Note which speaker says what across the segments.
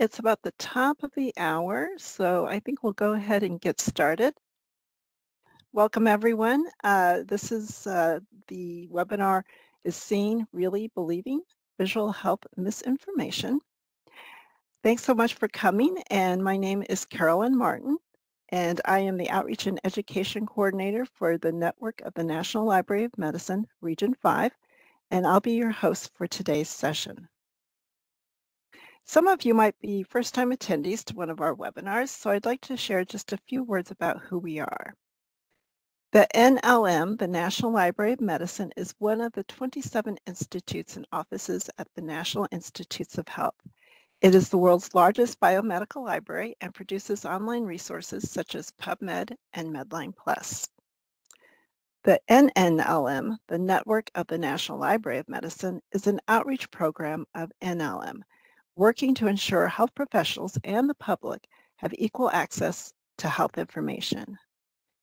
Speaker 1: It's about the top of the hour, so I think we'll go ahead and get started. Welcome everyone. Uh, this is uh, the webinar is Seeing Really Believing Visual Health Misinformation. Thanks so much for coming and my name is Carolyn Martin and I am the Outreach and Education Coordinator for the Network of the National Library of Medicine, Region 5, and I'll be your host for today's session. Some of you might be first-time attendees to one of our webinars, so I'd like to share just a few words about who we are. The NLM, the National Library of Medicine, is one of the 27 institutes and offices at the National Institutes of Health. It is the world's largest biomedical library and produces online resources such as PubMed and Medline Plus. The NNLM, the Network of the National Library of Medicine, is an outreach program of NLM, working to ensure health professionals and the public have equal access to health information.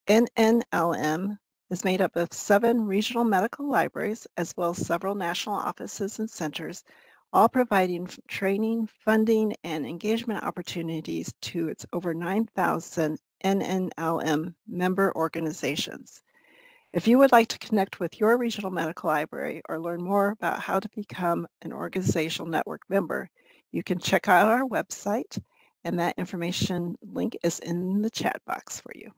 Speaker 1: NNLM is made up of seven regional medical libraries as well as several national offices and centers, all providing training, funding, and engagement opportunities to its over 9,000 NNLM member organizations. If you would like to connect with your regional medical library or learn more about how to become an organizational network member, you can check out our website and that information link is in the chat box for you.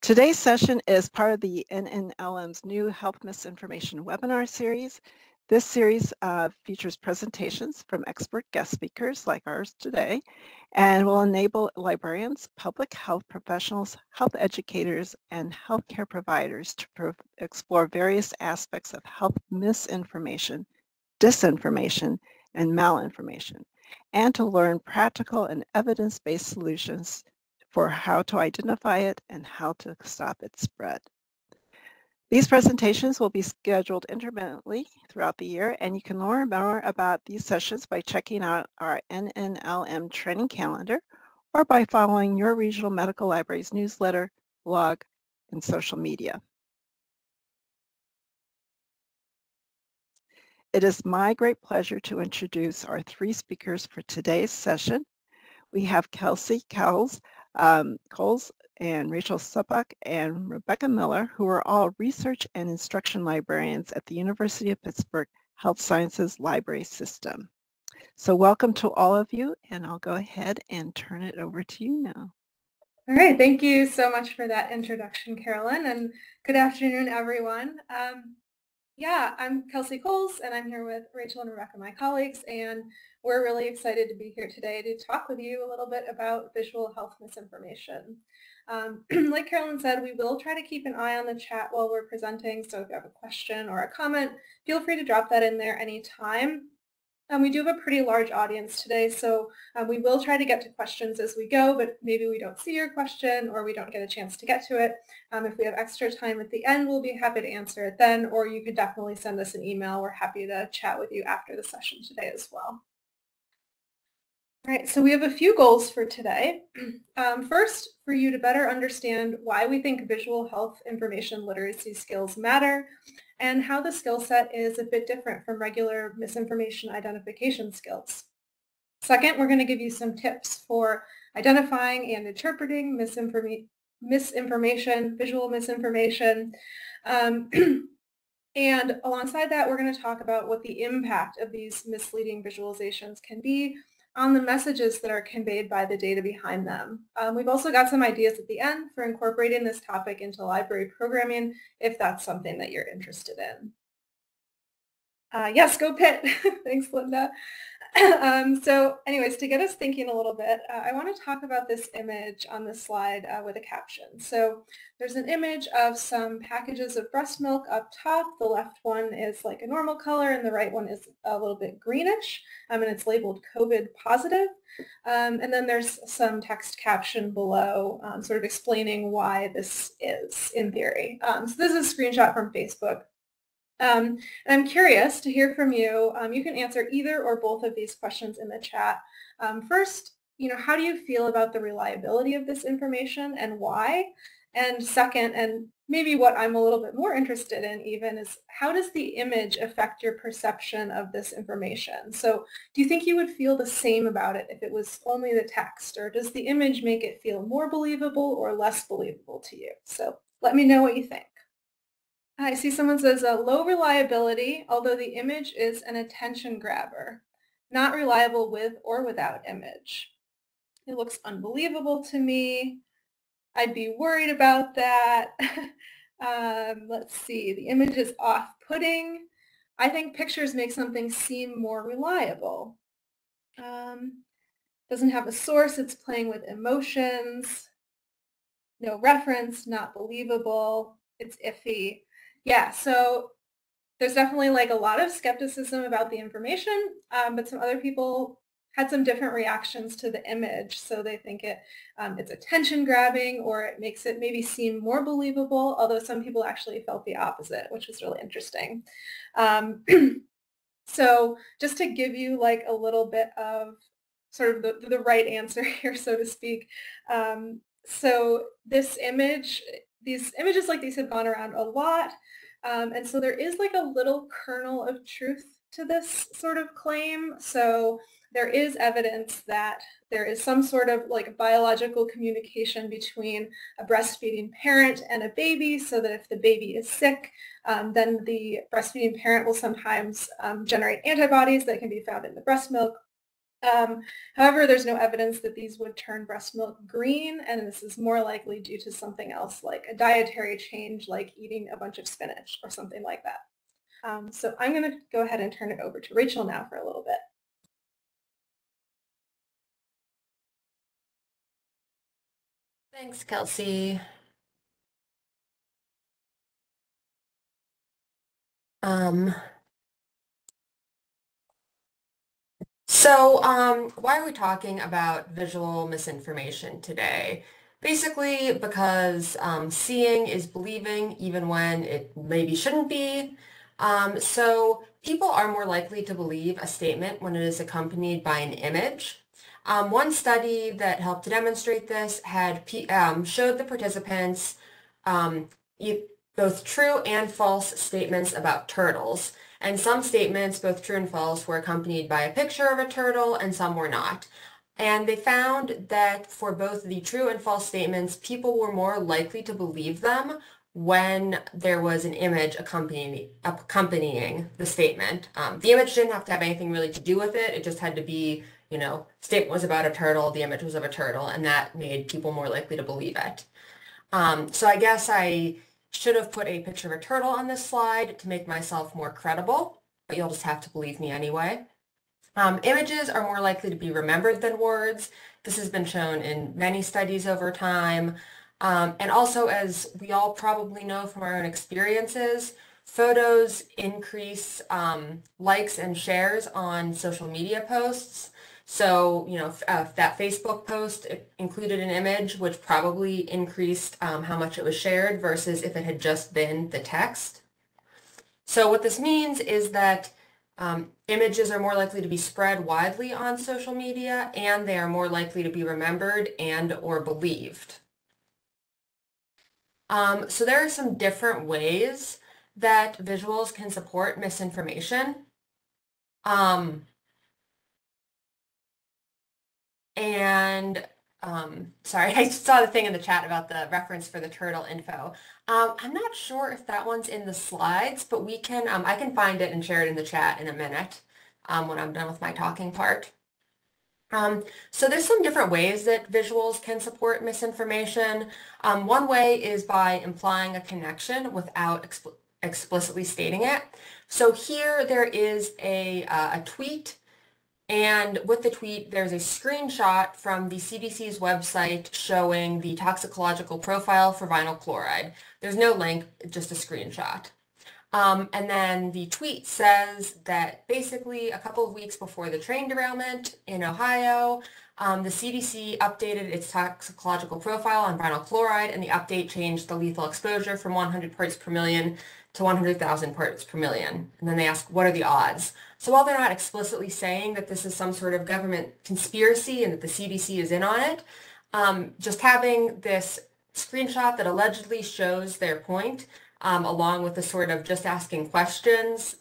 Speaker 1: Today's session is part of the NNLM's new Health Misinformation webinar series. This series uh, features presentations from expert guest speakers like ours today and will enable librarians, public health professionals, health educators, and healthcare providers to pro explore various aspects of health misinformation, disinformation, and malinformation, and to learn practical and evidence-based solutions for how to identify it and how to stop its spread. These presentations will be scheduled intermittently throughout the year, and you can learn more about these sessions by checking out our NNLM training calendar or by following your regional medical library's newsletter, blog, and social media. It is my great pleasure to introduce our three speakers for today's session. We have Kelsey Cowles, um, Coles and Rachel Suppok and Rebecca Miller, who are all research and instruction librarians at the University of Pittsburgh Health Sciences Library System. So welcome to all of you, and I'll go ahead and turn it over to you now.
Speaker 2: All right, thank you so much for that introduction, Carolyn, and good afternoon, everyone. Um, yeah, I'm Kelsey Coles, and I'm here with Rachel and Rebecca, my colleagues, and we're really excited to be here today to talk with you a little bit about visual health misinformation. Um, like Carolyn said, we will try to keep an eye on the chat while we're presenting, so if you have a question or a comment, feel free to drop that in there anytime. Um, we do have a pretty large audience today, so um, we will try to get to questions as we go, but maybe we don't see your question or we don't get a chance to get to it. Um, if we have extra time at the end, we'll be happy to answer it then, or you could definitely send us an email. We're happy to chat with you after the session today as well. All right, so we have a few goals for today. Um, first, for you to better understand why we think visual health information literacy skills matter and how the skill set is a bit different from regular misinformation identification skills. Second, we're going to give you some tips for identifying and interpreting misinforma misinformation, visual misinformation. Um, and alongside that, we're going to talk about what the impact of these misleading visualizations can be on the messages that are conveyed by the data behind them. Um, we've also got some ideas at the end for incorporating this topic into library programming if that's something that you're interested in. Uh, yes, go Pitt. Thanks, Linda. um, so anyways, to get us thinking a little bit, uh, I want to talk about this image on the slide uh, with a caption. So there's an image of some packages of breast milk up top. The left one is like a normal color and the right one is a little bit greenish um, and it's labeled COVID positive. Um, and then there's some text caption below um, sort of explaining why this is in theory. Um, so this is a screenshot from Facebook. Um, and I'm curious to hear from you. Um, you can answer either or both of these questions in the chat. Um, first, you know, how do you feel about the reliability of this information and why? And second, and maybe what I'm a little bit more interested in even is how does the image affect your perception of this information? So do you think you would feel the same about it if it was only the text or does the image make it feel more believable or less believable to you? So let me know what you think. I see someone says a low reliability, although the image is an attention grabber, not reliable with or without image. It looks unbelievable to me. I'd be worried about that. um, let's see, the image is off-putting. I think pictures make something seem more reliable. Um, doesn't have a source, it's playing with emotions. No reference, not believable, it's iffy. Yeah, so there's definitely like a lot of skepticism about the information, um, but some other people had some different reactions to the image. So they think it um, it's attention grabbing or it makes it maybe seem more believable, although some people actually felt the opposite, which was really interesting. Um, so just to give you like a little bit of sort of the, the right answer here, so to speak. Um, so this image, these images like these have gone around a lot. Um, and so there is like a little kernel of truth to this sort of claim. So there is evidence that there is some sort of like biological communication between a breastfeeding parent and a baby so that if the baby is sick, um, then the breastfeeding parent will sometimes um, generate antibodies that can be found in the breast milk. Um, however, there's no evidence that these would turn breast milk green, and this is more likely due to something else like a dietary change like eating a bunch of spinach or something like that. Um, so I'm going to go ahead and turn it over to Rachel now for a little bit.
Speaker 3: Thanks, Kelsey. Um, so um, why are we talking about visual misinformation today? Basically because um, seeing is believing even when it maybe shouldn't be. Um, so people are more likely to believe a statement when it is accompanied by an image. Um, one study that helped to demonstrate this had um, showed the participants um, both true and false statements about turtles. And some statements, both true and false, were accompanied by a picture of a turtle and some were not. And they found that for both the true and false statements, people were more likely to believe them when there was an image accompanying, accompanying the statement. Um, the image didn't have to have anything really to do with it. It just had to be you know, statement was about a turtle, the image was of a turtle, and that made people more likely to believe it. Um, so I guess I should have put a picture of a turtle on this slide to make myself more credible, but you'll just have to believe me anyway. Um, images are more likely to be remembered than words. This has been shown in many studies over time. Um, and also, as we all probably know from our own experiences, photos increase um, likes and shares on social media posts. So, you know, uh, that Facebook post included an image, which probably increased um, how much it was shared versus if it had just been the text. So what this means is that um, images are more likely to be spread widely on social media and they are more likely to be remembered and or believed. Um, so there are some different ways that visuals can support misinformation. Um, and um, sorry, I saw the thing in the chat about the reference for the turtle info. Um, I'm not sure if that one's in the slides, but we can, um, I can find it and share it in the chat in a minute um, when I'm done with my talking part. Um, so there's some different ways that visuals can support misinformation. Um, one way is by implying a connection without expl explicitly stating it. So here there is a, uh, a tweet and with the tweet, there's a screenshot from the CDC's website showing the toxicological profile for vinyl chloride. There's no link, just a screenshot. Um, and then the tweet says that basically a couple of weeks before the train derailment in Ohio, um, the CDC updated its toxicological profile on vinyl chloride, and the update changed the lethal exposure from 100 parts per million to 100,000 parts per million. And then they ask, what are the odds? So while they're not explicitly saying that this is some sort of government conspiracy and that the CDC is in on it, um, just having this screenshot that allegedly shows their point, um, along with the sort of just asking questions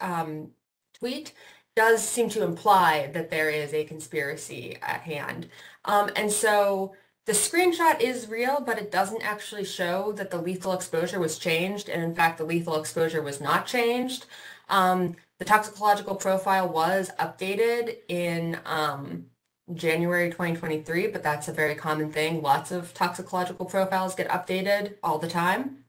Speaker 3: um, tweet, does seem to imply that there is a conspiracy at hand. Um, and so the screenshot is real, but it doesn't actually show that the lethal exposure was changed. And in fact, the lethal exposure was not changed. Um, the toxicological profile was updated in um, January 2023, but that's a very common thing. Lots of toxicological profiles get updated all the time.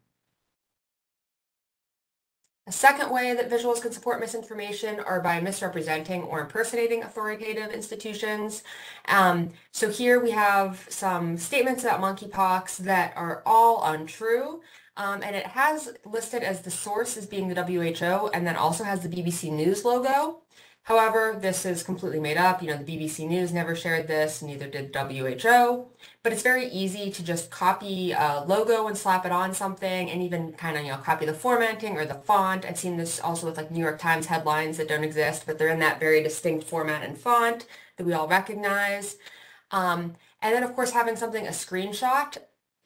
Speaker 3: A second way that visuals can support misinformation are by misrepresenting or impersonating authoritative institutions. Um, so here we have some statements about monkeypox that are all untrue. Um, and it has listed as the source as being the WHO and then also has the BBC News logo. However, this is completely made up. You know, the BBC News never shared this, neither did WHO. But it's very easy to just copy a logo and slap it on something and even kind of, you know, copy the formatting or the font. I've seen this also with like New York Times headlines that don't exist, but they're in that very distinct format and font that we all recognize. Um, and then, of course, having something a screenshot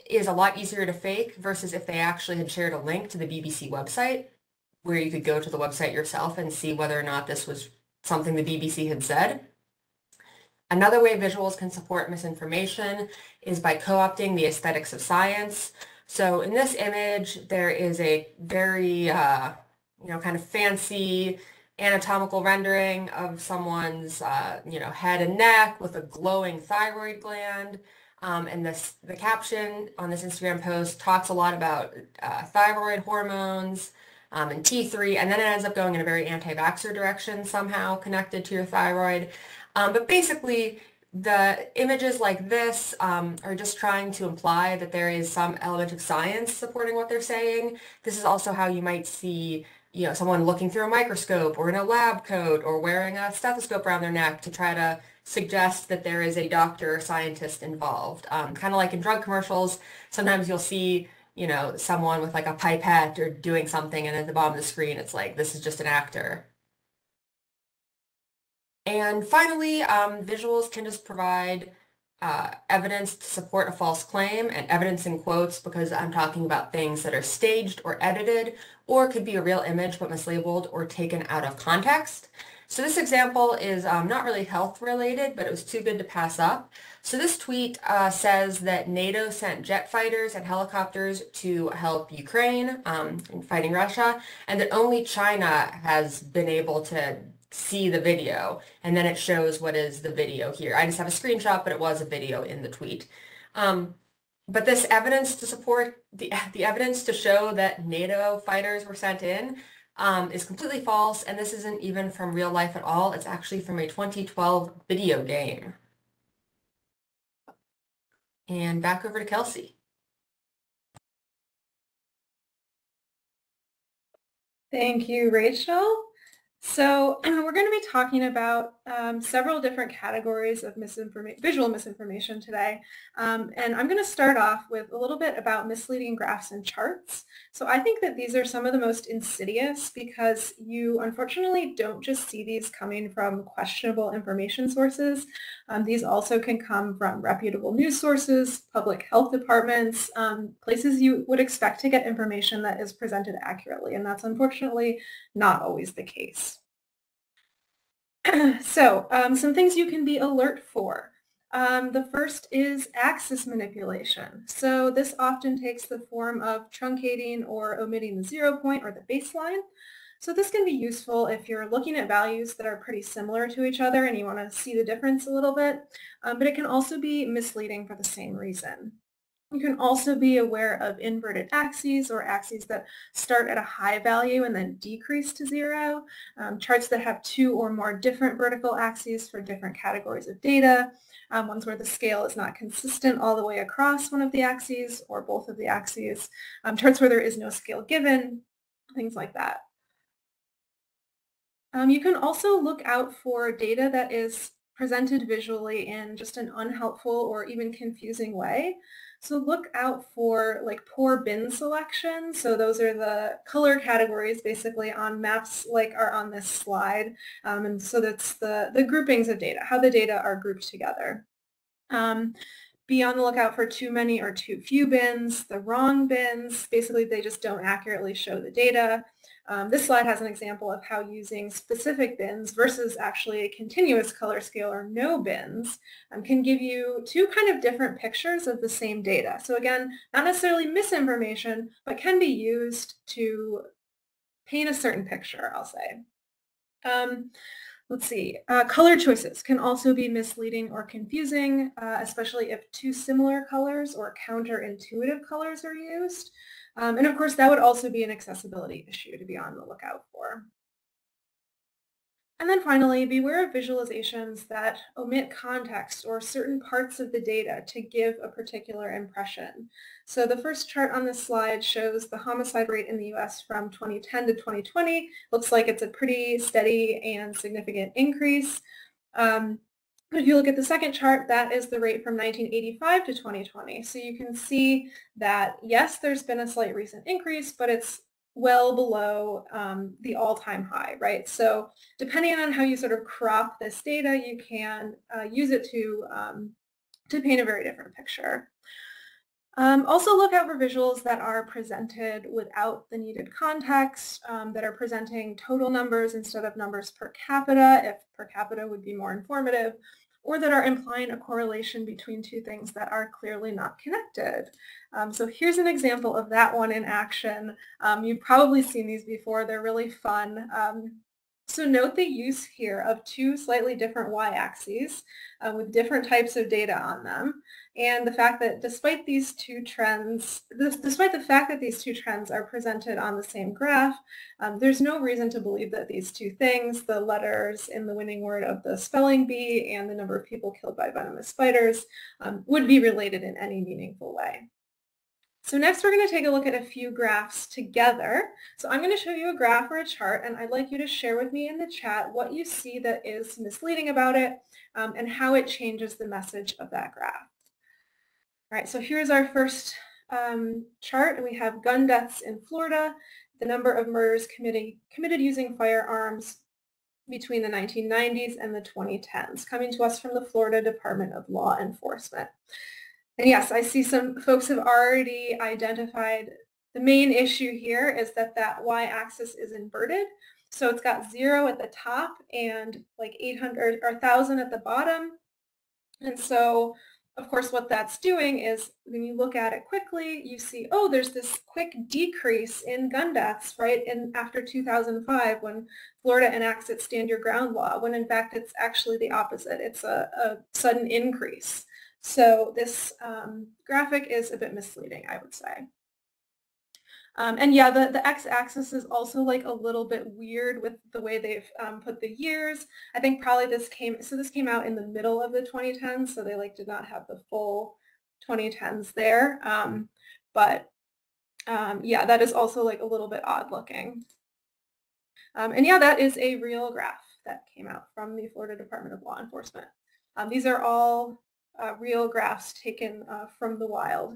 Speaker 3: is a lot easier to fake versus if they actually had shared a link to the BBC website where you could go to the website yourself and see whether or not this was something the BBC had said. Another way visuals can support misinformation is by co-opting the aesthetics of science. So in this image, there is a very, uh, you know, kind of fancy anatomical rendering of someone's, uh, you know, head and neck with a glowing thyroid gland. Um, and this, the caption on this Instagram post talks a lot about uh, thyroid hormones, um, and T3, and then it ends up going in a very anti-vaxxer direction somehow connected to your thyroid. Um, but basically, the images like this um, are just trying to imply that there is some element of science supporting what they're saying. This is also how you might see you know, someone looking through a microscope or in a lab coat or wearing a stethoscope around their neck to try to suggest that there is a doctor or scientist involved. Um, kind of like in drug commercials, sometimes you'll see you know, someone with like a pipette or doing something and at the bottom of the screen it's like, this is just an actor. And finally, um, visuals can just provide uh, evidence to support a false claim and evidence in quotes because I'm talking about things that are staged or edited or could be a real image but mislabeled or taken out of context. So this example is um, not really health related, but it was too good to pass up. So this tweet uh, says that NATO sent jet fighters and helicopters to help Ukraine um, in fighting Russia, and that only China has been able to see the video. And then it shows what is the video here. I just have a screenshot, but it was a video in the tweet. Um, but this evidence to support the, the evidence to show that NATO fighters were sent in um, is completely false, and this isn't even from real life at all. It's actually from a 2012 video game. And back over to Kelsey.
Speaker 2: Thank you, Rachel. So we're going to be talking about um, several different categories of visual misinformation today. Um, and I'm going to start off with a little bit about misleading graphs and charts. So I think that these are some of the most insidious because you unfortunately don't just see these coming from questionable information sources. Um, these also can come from reputable news sources, public health departments, um, places you would expect to get information that is presented accurately. And that's unfortunately not always the case. so um, some things you can be alert for. Um, the first is axis manipulation. So this often takes the form of truncating or omitting the zero point or the baseline. So this can be useful if you're looking at values that are pretty similar to each other and you want to see the difference a little bit, um, but it can also be misleading for the same reason. You can also be aware of inverted axes or axes that start at a high value and then decrease to zero, um, charts that have two or more different vertical axes for different categories of data, um, ones where the scale is not consistent all the way across one of the axes or both of the axes, um, charts where there is no scale given, things like that. Um, you can also look out for data that is presented visually in just an unhelpful or even confusing way. So look out for like poor bin selection. So those are the color categories basically on maps like are on this slide. Um, and so that's the, the groupings of data, how the data are grouped together. Um, be on the lookout for too many or too few bins, the wrong bins. Basically, they just don't accurately show the data. Um, this slide has an example of how using specific bins versus actually a continuous color scale or no bins um, can give you two kind of different pictures of the same data. So again, not necessarily misinformation, but can be used to paint a certain picture, I'll say. Um, Let's see, uh, color choices can also be misleading or confusing, uh, especially if two similar colors or counterintuitive colors are used. Um, and of course, that would also be an accessibility issue to be on the lookout for. And then finally, beware of visualizations that omit context or certain parts of the data to give a particular impression. So the first chart on this slide shows the homicide rate in the US from 2010 to 2020. Looks like it's a pretty steady and significant increase. Um, if you look at the second chart, that is the rate from 1985 to 2020. So you can see that, yes, there's been a slight recent increase, but it's well below um, the all-time high, right? So depending on how you sort of crop this data, you can uh, use it to, um, to paint a very different picture. Um, also look out for visuals that are presented without the needed context, um, that are presenting total numbers instead of numbers per capita, if per capita would be more informative, or that are implying a correlation between two things that are clearly not connected. Um, so here's an example of that one in action. Um, you've probably seen these before. They're really fun. Um, so note the use here of two slightly different y-axes uh, with different types of data on them. And the fact that despite these two trends, this, despite the fact that these two trends are presented on the same graph, um, there's no reason to believe that these two things, the letters in the winning word of the spelling bee and the number of people killed by venomous spiders, um, would be related in any meaningful way. So next we're going to take a look at a few graphs together. So I'm going to show you a graph or a chart and I'd like you to share with me in the chat what you see that is misleading about it um, and how it changes the message of that graph. All right, so here's our first um, chart and we have gun deaths in Florida, the number of murders committed, committed using firearms between the 1990s and the 2010s, coming to us from the Florida Department of Law Enforcement. And yes, I see some folks have already identified the main issue here is that that y-axis is inverted. So it's got zero at the top and like 800 or 1,000 at the bottom. And so, of course, what that's doing is when you look at it quickly, you see, oh, there's this quick decrease in gun deaths, right, in after 2005 when Florida enacts its stand your ground law, when in fact it's actually the opposite. It's a, a sudden increase. So this um, graphic is a bit misleading, I would say. Um, and yeah, the, the x-axis is also like a little bit weird with the way they've um, put the years. I think probably this came, so this came out in the middle of the 2010s, so they like did not have the full 2010s there. Um, but um, yeah, that is also like a little bit odd looking. Um, and yeah, that is a real graph that came out from the Florida Department of Law Enforcement. Um, these are all uh, real graphs taken uh, from the wild.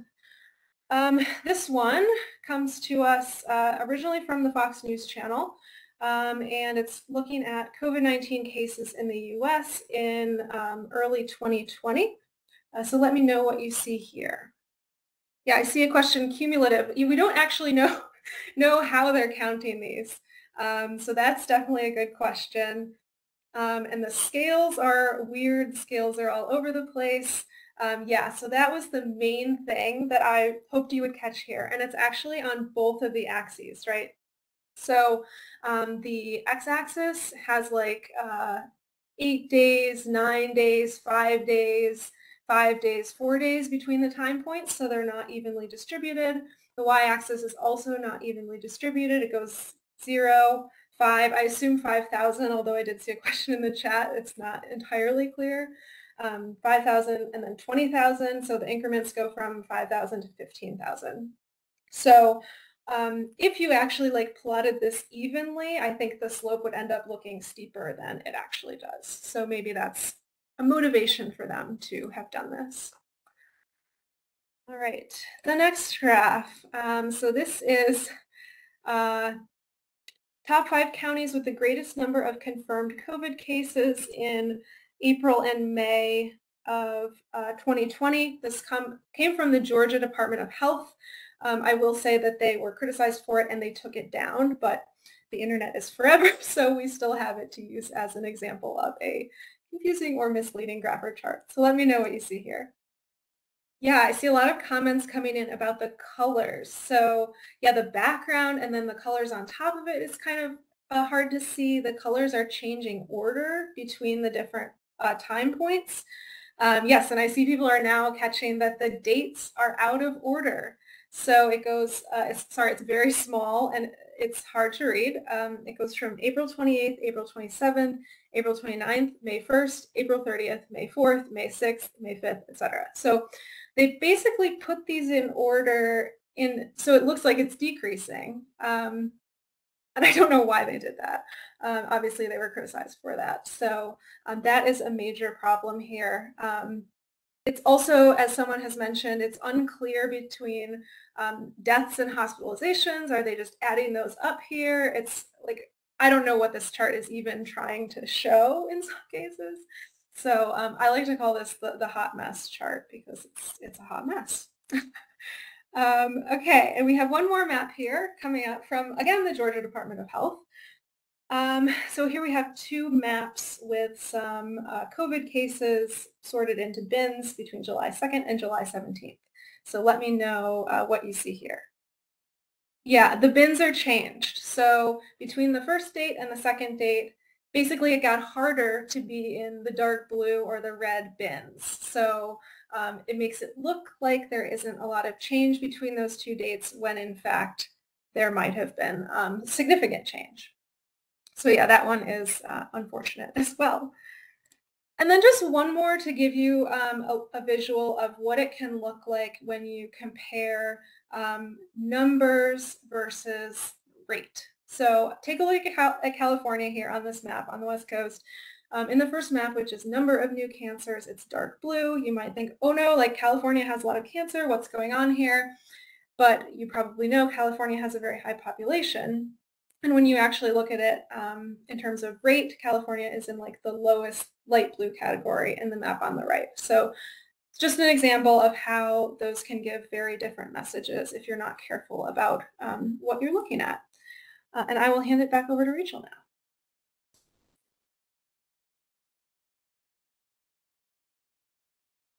Speaker 2: Um, this one comes to us uh, originally from the Fox News channel, um, and it's looking at COVID-19 cases in the U.S. in um, early 2020. Uh, so let me know what you see here. Yeah, I see a question, cumulative. We don't actually know, know how they're counting these. Um, so that's definitely a good question. Um, and the scales are weird. Scales are all over the place. Um, yeah, so that was the main thing that I hoped you would catch here. And it's actually on both of the axes, right? So um, the x-axis has like uh, eight days, nine days, five days, five days, four days between the time points, so they're not evenly distributed. The y-axis is also not evenly distributed. It goes zero, five, I assume 5,000, although I did see a question in the chat. It's not entirely clear. Um, 5,000 and then 20,000. So the increments go from 5,000 to 15,000. So um, if you actually like plotted this evenly, I think the slope would end up looking steeper than it actually does. So maybe that's a motivation for them to have done this. All right, the next graph. Um, so this is uh, Top five counties with the greatest number of confirmed COVID cases in April and May of uh, 2020. This came from the Georgia Department of Health. Um, I will say that they were criticized for it and they took it down, but the internet is forever, so we still have it to use as an example of a confusing or misleading graph or chart. So let me know what you see here. Yeah, I see a lot of comments coming in about the colors. So yeah, the background and then the colors on top of it is kind of uh, hard to see. The colors are changing order between the different uh, time points. Um, yes, and I see people are now catching that the dates are out of order. So it goes, uh, it's, sorry, it's very small and it's hard to read. Um, it goes from April 28th, April 27th, April 29th, May 1st, April 30th, May 4th, May 6th, May 5th, etc. So they basically put these in order in, so it looks like it's decreasing. Um, and I don't know why they did that. Um, obviously, they were criticized for that. So um, that is a major problem here. Um, it's also, as someone has mentioned, it's unclear between um, deaths and hospitalizations. Are they just adding those up here? It's like, I don't know what this chart is even trying to show in some cases. So um, I like to call this the, the hot mess chart because it's, it's a hot mess. Um, okay, and we have one more map here coming up from, again, the Georgia Department of Health. Um, so here we have two maps with some uh, COVID cases sorted into bins between July 2nd and July 17th. So let me know uh, what you see here. Yeah, the bins are changed. So between the first date and the second date, basically it got harder to be in the dark blue or the red bins. So um, it makes it look like there isn't a lot of change between those two dates when in fact there might have been um, significant change. So yeah, that one is uh, unfortunate as well. And then just one more to give you um, a, a, visual of what it can look like when you compare um, numbers versus rate. So take a look at California here on this map on the West Coast. Um, in the first map, which is number of new cancers, it's dark blue. You might think, oh no, like California has a lot of cancer. What's going on here? But you probably know California has a very high population. And when you actually look at it um, in terms of rate, California is in like the lowest light blue category in the map on the right. So it's just an example of how those can give very different messages if you're not careful about um, what you're looking at. Uh, and I will hand it back over to Rachel now.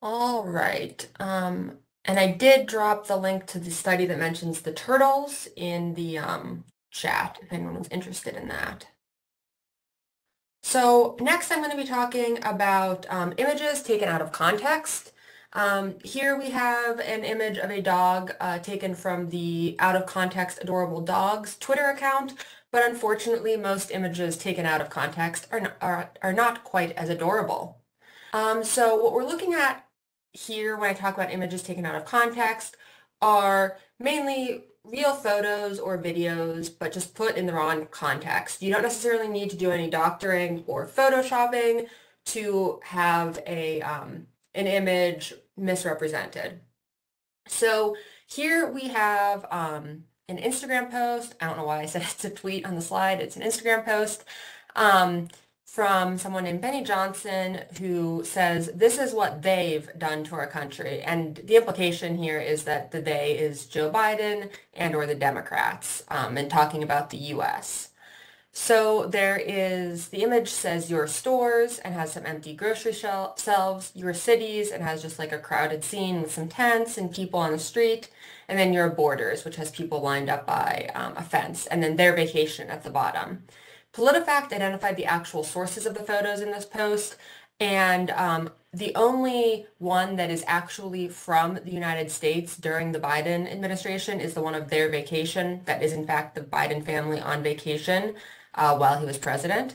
Speaker 3: All right. Um, and I did drop the link to the study that mentions the turtles in the um, chat if anyone was interested in that. So next I'm going to be talking about um, images taken out of context. Um, here we have an image of a dog uh, taken from the out of context adorable dogs Twitter account, but unfortunately most images taken out of context are, not, are, are not quite as adorable. Um, so what we're looking at here when I talk about images taken out of context are mainly real photos or videos, but just put in the wrong context. You don't necessarily need to do any doctoring or photoshopping to have a um, an image misrepresented. So here we have um, an Instagram post. I don't know why I said it's a tweet on the slide. It's an Instagram post. Um, from someone named Benny Johnson who says, this is what they've done to our country. And the implication here is that the they is Joe Biden and or the Democrats um, and talking about the U.S. So there is, the image says your stores and has some empty grocery shelves, your cities and has just like a crowded scene with some tents and people on the street, and then your borders, which has people lined up by um, a fence, and then their vacation at the bottom. PolitiFact identified the actual sources of the photos in this post, and um, the only one that is actually from the United States during the Biden administration is the one of their vacation. That is, in fact, the Biden family on vacation uh, while he was president.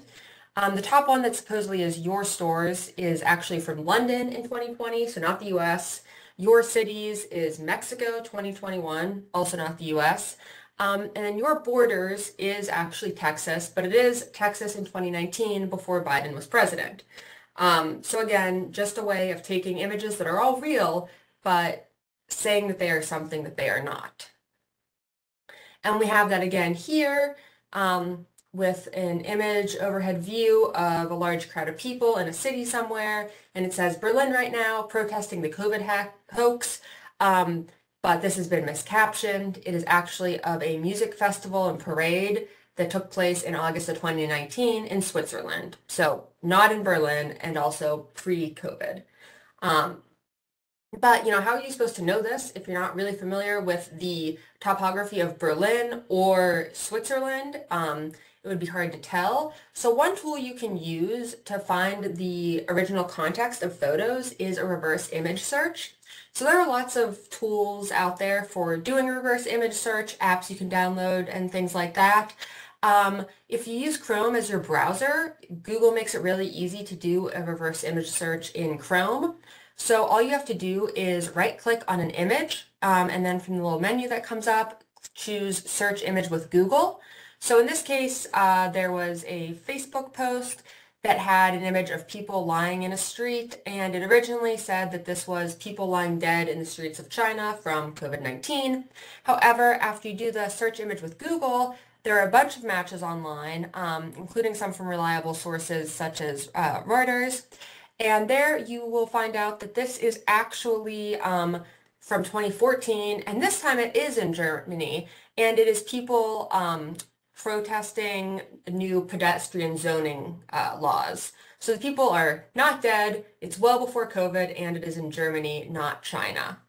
Speaker 3: Um, the top one that supposedly is your stores is actually from London in 2020, so not the U.S. Your cities is Mexico 2021, also not the U.S. Um, and then your borders is actually Texas, but it is Texas in 2019 before Biden was president. Um, so again, just a way of taking images that are all real, but saying that they are something that they are not. And we have that again here. Um, with an image overhead view of a large crowd of people in a city somewhere, and it says Berlin right now protesting the COVID hoax. Um, but this has been miscaptioned. It is actually of a music festival and parade that took place in August of 2019 in Switzerland. So not in Berlin and also pre-COVID. Um, but, you know, how are you supposed to know this if you're not really familiar with the topography of Berlin or Switzerland? Um, it would be hard to tell. So one tool you can use to find the original context of photos is a reverse image search. So there are lots of tools out there for doing reverse image search, apps you can download and things like that. Um, if you use Chrome as your browser, Google makes it really easy to do a reverse image search in Chrome. So all you have to do is right click on an image um, and then from the little menu that comes up, choose search image with Google. So in this case, uh, there was a Facebook post that had an image of people lying in a street and it originally said that this was people lying dead in the streets of China from COVID-19. However, after you do the search image with Google, there are a bunch of matches online, um, including some from reliable sources such as uh, Reuters. And there you will find out that this is actually um, from 2014, and this time it is in Germany, and it is people um, protesting new pedestrian zoning uh, laws. So the people are not dead, it's well before COVID, and it is in Germany, not China.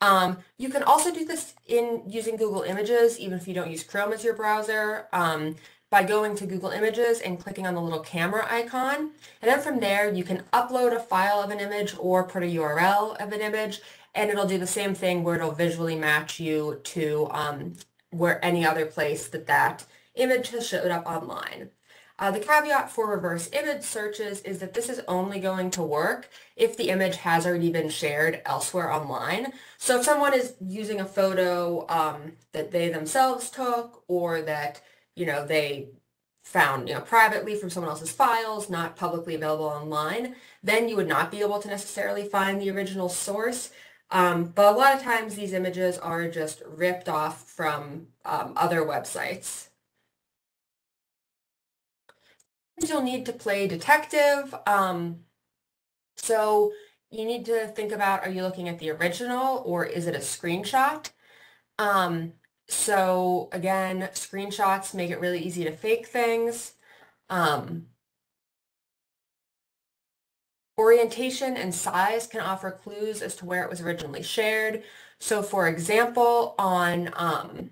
Speaker 3: Um, you can also do this in using Google Images, even if you don't use Chrome as your browser. Um, by going to Google Images and clicking on the little camera icon. And then from there, you can upload a file of an image or put a URL of an image, and it'll do the same thing where it'll visually match you to um, where any other place that that image has showed up online. Uh, the caveat for reverse image searches is that this is only going to work if the image has already been shared elsewhere online. So if someone is using a photo um, that they themselves took or that you know, they found, you know, privately from someone else's files, not publicly available online, then you would not be able to necessarily find the original source. Um, but a lot of times these images are just ripped off from um, other websites. You'll need to play detective. Um, so you need to think about, are you looking at the original or is it a screenshot? Um, so again, screenshots make it really easy to fake things. Um, orientation and size can offer clues as to where it was originally shared. So for example, on um,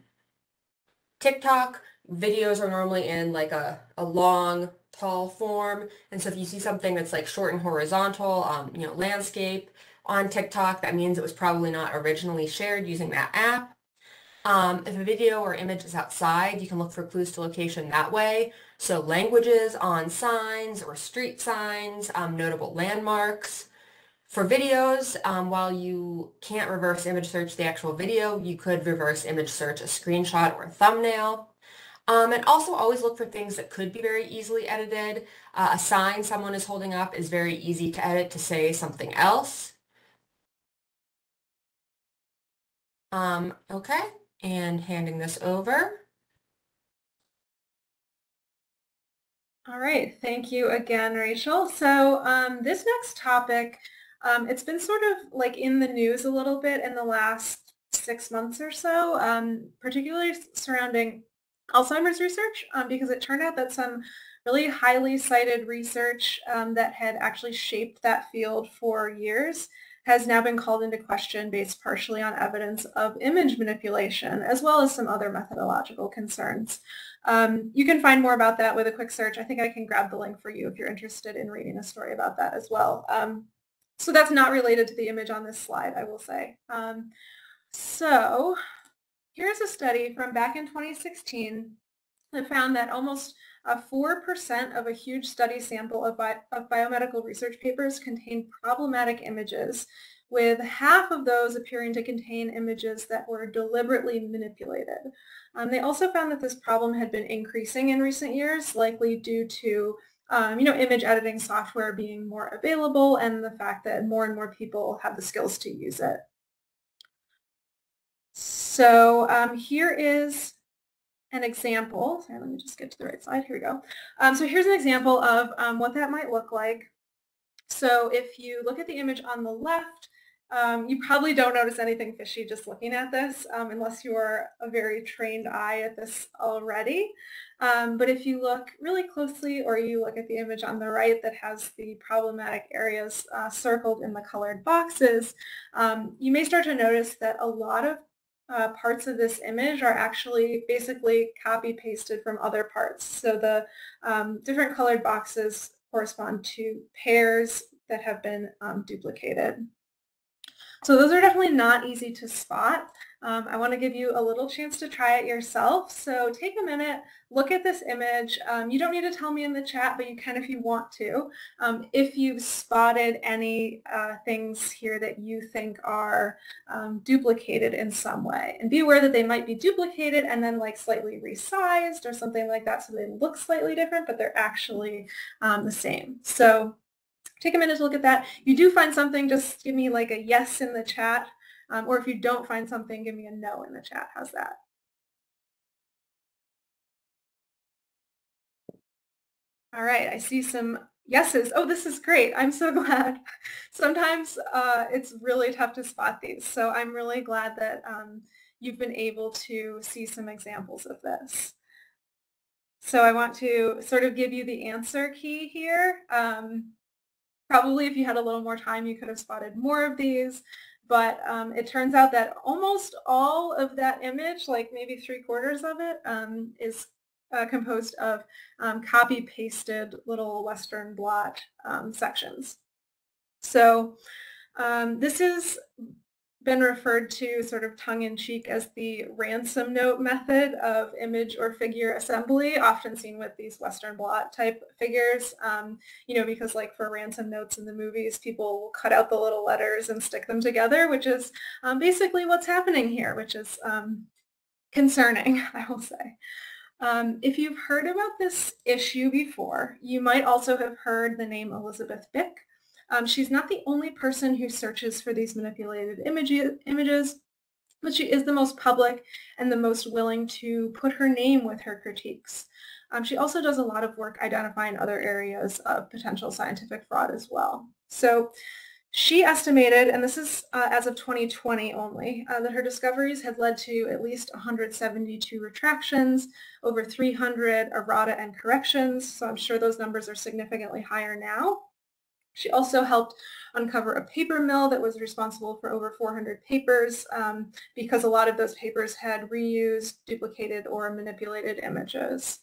Speaker 3: TikTok, videos are normally in like a, a long, tall form. And so if you see something that's like short and horizontal, um, you know, landscape on TikTok, that means it was probably not originally shared using that app. Um, if a video or image is outside, you can look for clues to location that way. So languages on signs or street signs, um, notable landmarks. For videos, um, while you can't reverse image search the actual video, you could reverse image search a screenshot or a thumbnail. Um, and also always look for things that could be very easily edited. Uh, a sign someone is holding up is very easy to edit to say something else. Um, okay and handing this over.
Speaker 2: All right, thank you again, Rachel. So um, this next topic, um, it's been sort of like in the news a little bit in the last six months or so, um, particularly surrounding Alzheimer's research, um, because it turned out that some really highly cited research um, that had actually shaped that field for years has now been called into question based partially on evidence of image manipulation, as well as some other methodological concerns. Um, you can find more about that with a quick search. I think I can grab the link for you if you're interested in reading a story about that as well. Um, so that's not related to the image on this slide, I will say. Um, so here's a study from back in 2016 that found that almost uh, 4% of a huge study sample of, bi of biomedical research papers contained problematic images, with half of those appearing to contain images that were deliberately manipulated. Um, they also found that this problem had been increasing in recent years, likely due to um, you know, image editing software being more available and the fact that more and more people have the skills to use it. So um, here is an example. Sorry, let me just get to the right slide. Here we go. Um, so here's an example of um, what that might look like. So if you look at the image on the left, um, you probably don't notice anything fishy just looking at this um, unless you are a very trained eye at this already. Um, but if you look really closely or you look at the image on the right that has the problematic areas uh, circled in the colored boxes, um, you may start to notice that a lot of uh, parts of this image are actually basically copy pasted from other parts. So the um, different colored boxes correspond to pairs that have been um, duplicated. So those are definitely not easy to spot. Um, I want to give you a little chance to try it yourself. So take a minute, look at this image. Um, you don't need to tell me in the chat, but you can if you want to. Um, if you've spotted any uh, things here that you think are um, duplicated in some way. And be aware that they might be duplicated and then like slightly resized or something like that so they look slightly different, but they're actually um, the same. So take a minute to look at that. You do find something, just give me like a yes in the chat. Um, or if you don't find something, give me a no in the chat. How's that? All right, I see some yeses. Oh, this is great. I'm so glad. Sometimes uh, it's really tough to spot these. So I'm really glad that um, you've been able to see some examples of this. So I want to sort of give you the answer key here. Um, Probably if you had a little more time, you could have spotted more of these. But um, it turns out that almost all of that image, like maybe three quarters of it, um, is uh, composed of um, copy-pasted little Western blot um, sections. So um, this is been referred to sort of tongue-in-cheek as the ransom note method of image or figure assembly, often seen with these Western blot type figures, um, you know, because like for ransom notes in the movies, people will cut out the little letters and stick them together, which is um, basically what's happening here, which is um, concerning, I will say. Um, if you've heard about this issue before, you might also have heard the name Elisabeth Bik, um, she's not the only person who searches for these manipulated images, but she is the most public and the most willing to put her name with her critiques. Um, she also does a lot of work identifying other areas of potential scientific fraud as well. So she estimated, and this is uh, as of 2020 only, uh, that her discoveries had led to at least 172 retractions, over 300 errata and corrections, so I'm sure those numbers are significantly higher now. She also helped uncover a paper mill that was responsible for over 400 papers um, because a lot of those papers had reused, duplicated, or manipulated images.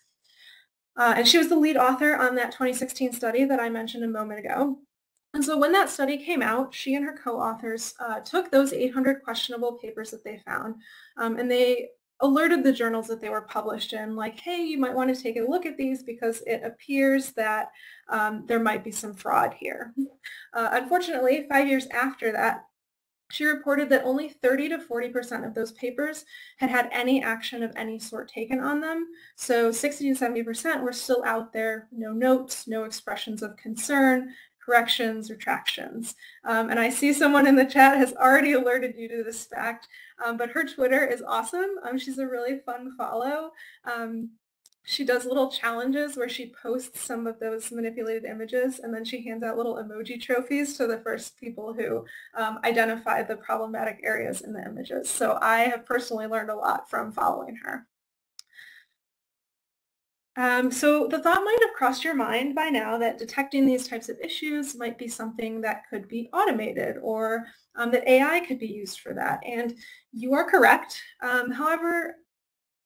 Speaker 2: Uh, and she was the lead author on that 2016 study that I mentioned a moment ago. And so when that study came out, she and her co-authors uh, took those 800 questionable papers that they found um, and they alerted the journals that they were published in, like, hey, you might want to take a look at these because it appears that um, there might be some fraud here. Uh, unfortunately, five years after that, she reported that only 30 to 40% of those papers had had any action of any sort taken on them. So 60 to 70% were still out there, no notes, no expressions of concern, corrections, retractions. Um, and I see someone in the chat has already alerted you to this fact, um, but her Twitter is awesome. Um, she's a really fun follow. Um, she does little challenges where she posts some of those manipulated images and then she hands out little emoji trophies to the first people who um, identify the problematic areas in the images. So I have personally learned a lot from following her. Um, so the thought might have crossed your mind by now that detecting these types of issues might be something that could be automated or um, that AI could be used for that. And you are correct. Um, however,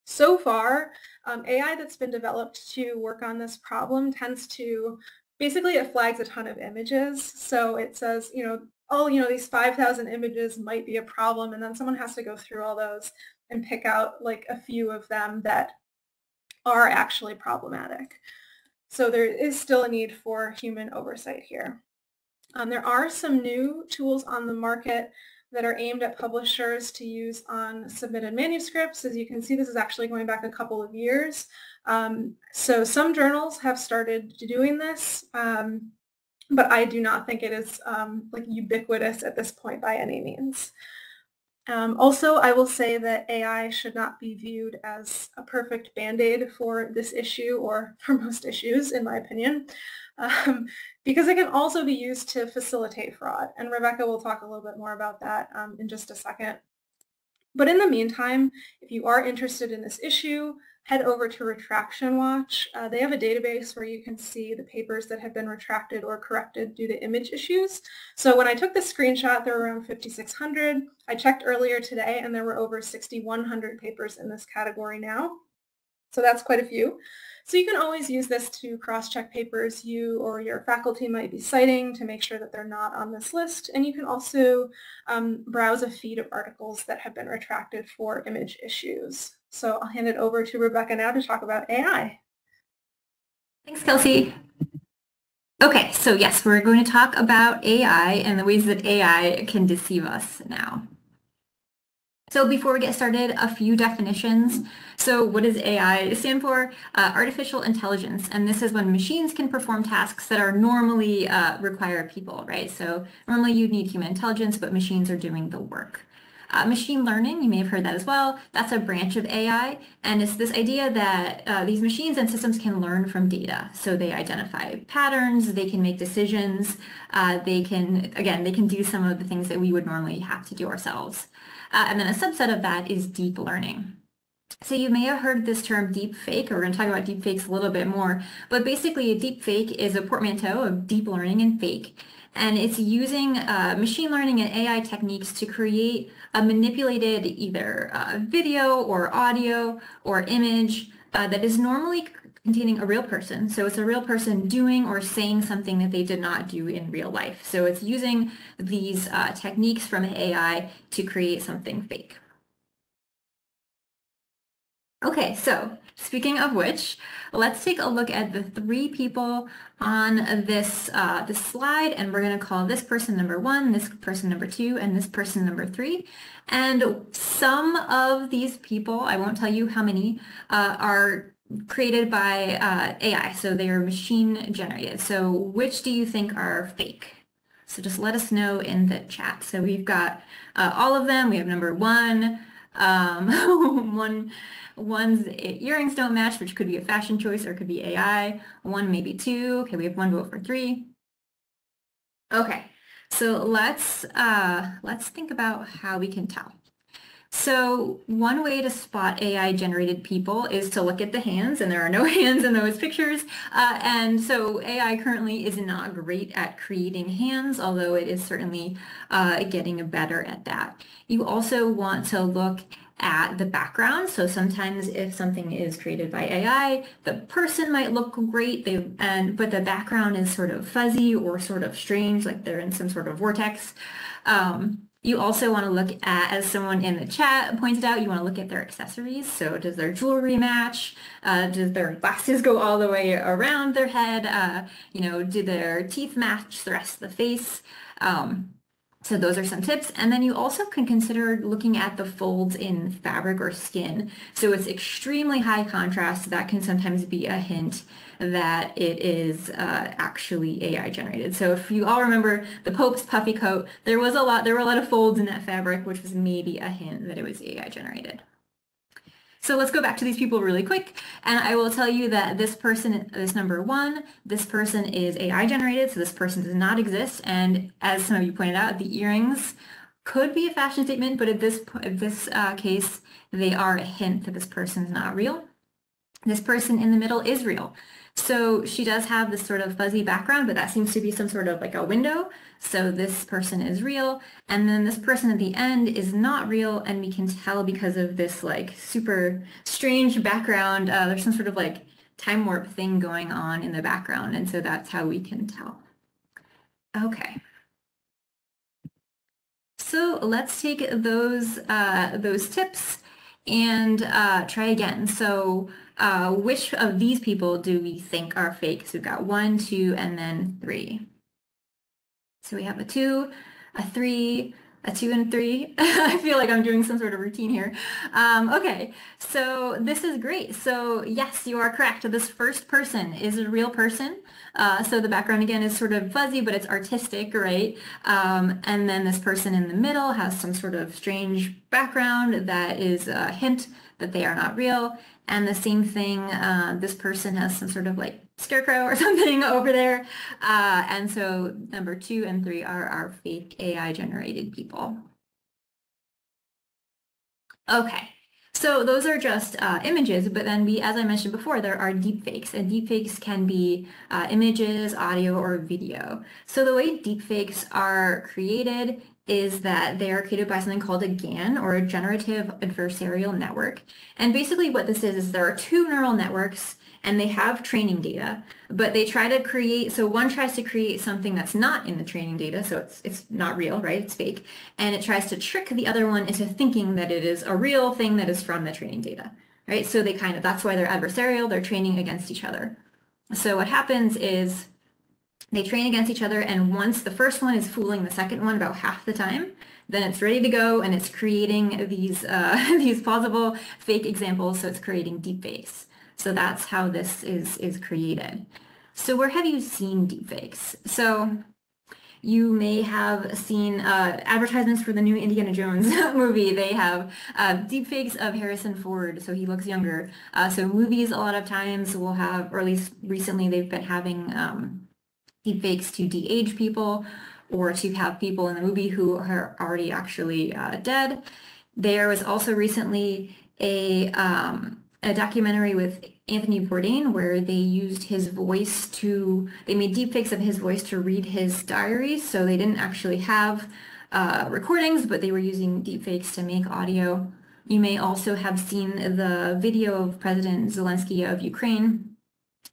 Speaker 2: so far, um, AI that's been developed to work on this problem tends to, basically it flags a ton of images. So it says, you know, oh, you know, these 5,000 images might be a problem. And then someone has to go through all those and pick out like a few of them that are actually problematic. So there is still a need for human oversight here. Um, there are some new tools on the market that are aimed at publishers to use on submitted manuscripts. As you can see, this is actually going back a couple of years. Um, so some journals have started doing this, um, but I do not think it is um, like ubiquitous at this point by any means. Um, also, I will say that AI should not be viewed as a perfect band-aid for this issue or for most issues, in my opinion, um, because it can also be used to facilitate fraud. And Rebecca will talk a little bit more about that um, in just a second. But in the meantime, if you are interested in this issue, head over to Retraction Watch. Uh, they have a database where you can see the papers that have been retracted or corrected due to image issues. So when I took this screenshot, there were around 5,600. I checked earlier today and there were over 6,100 papers in this category now. So that's quite a few. So you can always use this to cross-check papers you or your faculty might be citing to make sure that they're not on this list. And you can also um, browse a feed of articles that have been retracted for image issues. So I'll hand it over to Rebecca now to talk about AI.
Speaker 4: Thanks, Kelsey. Okay, so yes, we're going to talk about AI and the ways that AI can deceive us now. So before we get started, a few definitions. So what does AI stand for? Uh, artificial intelligence. And this is when machines can perform tasks that are normally uh, require people, right? So normally you need human intelligence, but machines are doing the work. Uh, machine learning, you may have heard that as well. That's a branch of AI. And it's this idea that uh, these machines and systems can learn from data. So they identify patterns, they can make decisions, uh, they can, again, they can do some of the things that we would normally have to do ourselves. Uh, and then a subset of that is deep learning. So you may have heard this term deep fake, or we're going to talk about deep fakes a little bit more, but basically a deep fake is a portmanteau of deep learning and fake and it's using uh, machine learning and AI techniques to create a manipulated either uh, video or audio or image uh, that is normally containing a real person. So it's a real person doing or saying something that they did not do in real life. So it's using these uh, techniques from AI to create something fake. Okay, so speaking of which, let's take a look at the three people on this, uh, this slide, and we're going to call this person number one, this person number two, and this person number three. And some of these people, I won't tell you how many, uh, are created by uh, AI, so they are machine generated. So which do you think are fake? So just let us know in the chat. So we've got uh, all of them. We have number one, um, one One's earrings don't match, which could be a fashion choice or could be AI. One, maybe two. Okay, we have one vote for three. Okay, so let's, uh, let's think about how we can tell. So one way to spot AI generated people is to look at the hands and there are no hands in those pictures. Uh, and so AI currently is not great at creating hands, although it is certainly uh, getting better at that. You also want to look at the background. So sometimes if something is created by AI, the person might look great, they, and but the background is sort of fuzzy or sort of strange, like they're in some sort of vortex. Um, you also want to look at, as someone in the chat pointed out, you want to look at their accessories. So does their jewelry match? Uh, does their glasses go all the way around their head? Uh, you know, do their teeth match the rest of the face? Um, so those are some tips. And then you also can consider looking at the folds in fabric or skin. So it's extremely high contrast. That can sometimes be a hint that it is uh, actually AI generated. So if you all remember the Pope's puffy coat, there was a lot, there were a lot of folds in that fabric, which was maybe a hint that it was AI generated. So let's go back to these people really quick. And I will tell you that this person is number one. This person is AI generated, so this person does not exist. And as some of you pointed out, the earrings could be a fashion statement, but at this, at this uh, case, they are a hint that this person is not real. This person in the middle is real. So she does have this sort of fuzzy background, but that seems to be some sort of like a window. So this person is real. And then this person at the end is not real. And we can tell because of this like super strange background. Uh, there's some sort of like time warp thing going on in the background. And so that's how we can tell. Okay. So let's take those, uh, those tips and uh, try again. So uh, which of these people do we think are fake? So we've got one, two, and then three. So we have a two, a three, a two and three. I feel like I'm doing some sort of routine here. Um, okay, so this is great. So yes, you are correct. This first person is a real person. Uh, so the background again is sort of fuzzy, but it's artistic, right? Um, and then this person in the middle has some sort of strange background that is a hint that they are not real. And the same thing, uh, this person has some sort of like scarecrow or something over there. Uh, and so number two and three are our fake AI generated people. Okay, so those are just uh, images, but then we, as I mentioned before, there are deepfakes, and deepfakes can be uh, images, audio, or video. So the way deepfakes are created is that they are created by something called a GAN or a generative adversarial network. And basically what this is, is there are two neural networks and they have training data, but they try to create, so one tries to create something that's not in the training data, so it's, it's not real, right? It's fake. And it tries to trick the other one into thinking that it is a real thing that is from the training data, right? So they kind of, that's why they're adversarial, they're training against each other. So what happens is they train against each other, and once the first one is fooling the second one about half the time, then it's ready to go and it's creating these uh, these plausible fake examples. So it's creating deepfakes. So that's how this is is created. So where have you seen deepfakes? So you may have seen uh, advertisements for the new Indiana Jones movie. They have uh, deepfakes of Harrison Ford, so he looks younger. Uh, so movies a lot of times will have, or at least recently they've been having um, deepfakes to de-age people or to have people in the movie who are already actually uh, dead. There was also recently a, um, a documentary with Anthony Bourdain where they used his voice to, they made deepfakes of his voice to read his diaries. So they didn't actually have uh, recordings, but they were using deepfakes to make audio. You may also have seen the video of President Zelensky of Ukraine